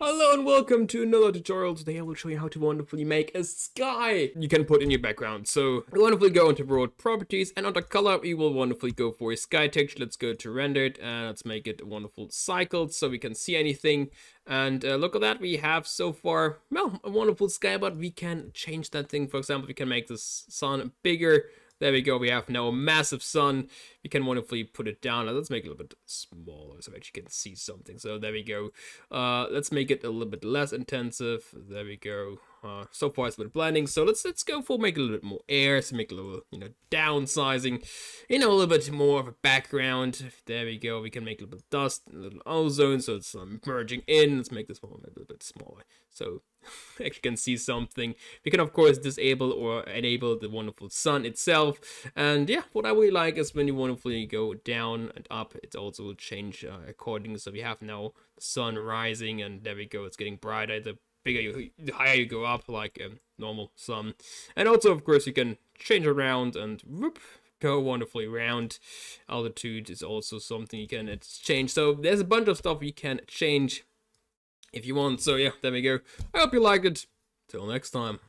Hello and welcome to another tutorial. Today I will show you how to wonderfully make a sky you can put in your background. So you wonderfully go into world properties and under color we will wonderfully go for a sky texture. Let's go to rendered and let's make it a wonderful Cycles so we can see anything. And uh, look at that, we have so far, well, a wonderful sky, but we can change that thing. For example, we can make this sun bigger there we go, we have now a massive sun. We can wonderfully put it down. Let's make it a little bit smaller so we actually can see something. So there we go. Uh, let's make it a little bit less intensive. There we go. Uh, so far it's been blending, so let's let's go for make a little bit more air, so make a little, you know, downsizing, you know, a little bit more of a background. There we go, we can make a little bit of dust, a little ozone, so it's um, merging in. Let's make this one a little bit smaller, so actually can see something. We can of course disable or enable the wonderful sun itself, and yeah, what I really like is when you wonderfully go down and up, it also will change uh, according. So we have now the sun rising, and there we go, it's getting brighter. The bigger you, the higher you go up, like a normal sun. And also, of course, you can change around and whoop, go wonderfully around. Altitude is also something you can change. So there's a bunch of stuff you can change if you want. So yeah, there we go. I hope you liked it. Till next time.